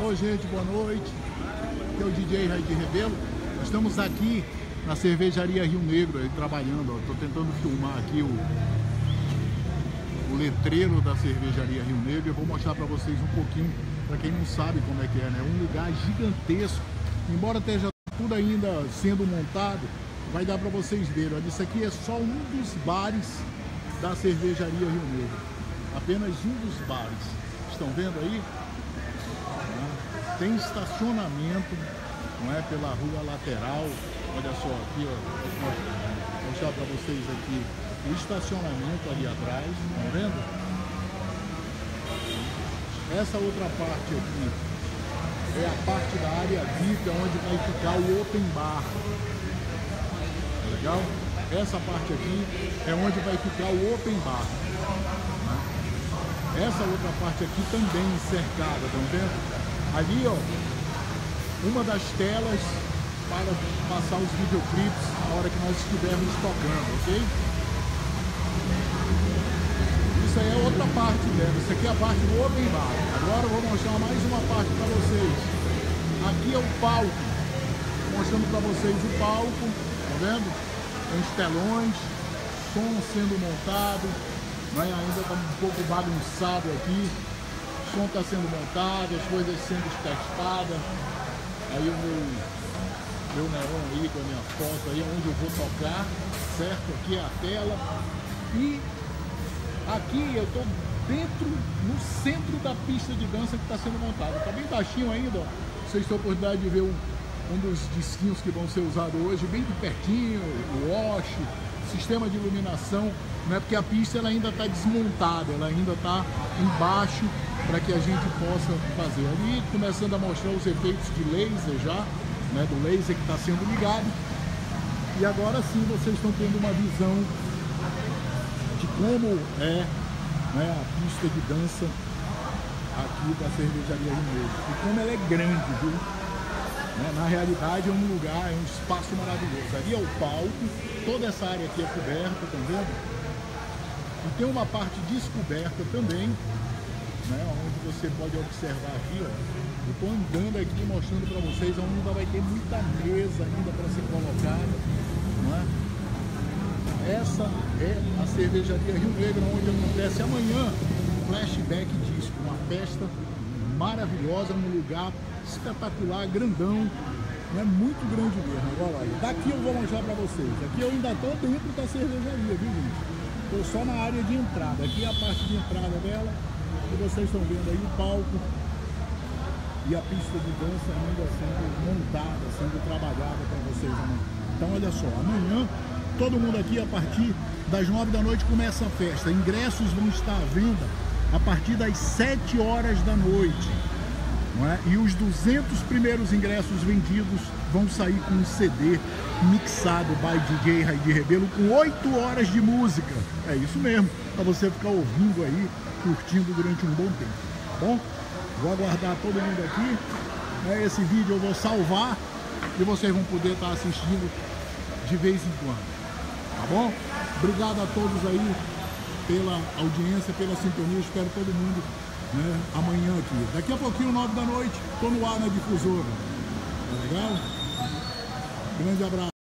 Alô, gente, boa noite. Aqui é o DJ Raid Rebelo. Estamos aqui na cervejaria Rio Negro, aí, trabalhando. Estou tentando filmar aqui o, o letreiro da cervejaria Rio Negro. Eu vou mostrar para vocês um pouquinho, para quem não sabe como é que é, né? Um lugar gigantesco. Embora esteja tudo ainda sendo montado, vai dar para vocês verem. Isso aqui é só um dos bares da cervejaria Rio Negro. Apenas um dos bares. Estão vendo aí? Tem estacionamento, não é? Pela rua lateral. Olha só aqui, ó. Vou mostrar para vocês aqui o estacionamento ali atrás. Estão vendo? Essa outra parte aqui é a parte da área VIP, onde vai ficar o open bar. Legal? Essa parte aqui é onde vai ficar o open bar. Essa outra parte aqui também cercada, estão vendo? Ali, ó, uma das telas para passar os videoclipes na hora que nós estivermos tocando, ok? Isso aí é outra parte dela, isso aqui é a parte do open bar. Agora eu vou mostrar mais uma parte para vocês. Aqui é o palco, mostrando para vocês o palco, tá vendo? Tem os telões, som sendo montado, mas ainda está um pouco bagunçado aqui som está sendo montado, as coisas sendo testadas. Aí o meu, meu neon aí com a minha foto aí, onde eu vou tocar, certo? Aqui é a tela. E aqui eu estou dentro, no centro da pista de dança que está sendo montada. Está bem baixinho ainda, ó. Vocês têm a oportunidade de ver um, um dos disquinhos que vão ser usados hoje, bem de pertinho, o wash, sistema de iluminação, né? porque a pista ela ainda está desmontada, ela ainda está embaixo para que a gente possa fazer. Ali começando a mostrar os efeitos de laser já, né? do laser que está sendo ligado. E agora sim vocês estão tendo uma visão de como é né, a pista de dança aqui da cervejaria Rio E como ela é grande, viu? Né? Na realidade é um lugar, é um espaço maravilhoso. Ali é o palco, toda essa área aqui é coberta, tá vendo? E tem uma parte descoberta também, né? onde você pode observar aqui, ó. Eu estou andando aqui mostrando para vocês ainda vai ter muita mesa ainda para ser colocada, é? Essa é a cervejaria Rio Negro, onde acontece amanhã Flashback Disco, uma festa maravilhosa, num lugar espetacular, grandão, é muito grande mesmo. Agora, olha, daqui eu vou mostrar para vocês. Aqui eu ainda estou dentro da cervejaria, viu gente? Estou só na área de entrada. Aqui é a parte de entrada dela. E vocês estão vendo aí o palco e a pista de dança ainda sendo montada, sendo trabalhada para vocês amanhã. Então olha só, amanhã todo mundo aqui a partir das nove da noite começa a festa. Ingressos vão estar à venda a partir das 7 horas da noite. É? E os 200 primeiros ingressos vendidos vão sair com um CD mixado by DJ Raidi Rebelo com 8 horas de música. É isso mesmo, para você ficar ouvindo aí, curtindo durante um bom tempo. Tá bom? Vou aguardar todo mundo aqui. É, esse vídeo eu vou salvar e vocês vão poder estar assistindo de vez em quando. Tá bom? Obrigado a todos aí pela audiência, pela sintonia. Espero todo mundo né, amanhã aqui. Daqui a pouquinho, nove da noite, estou no ar na difusora. Tá legal? Grande abraço.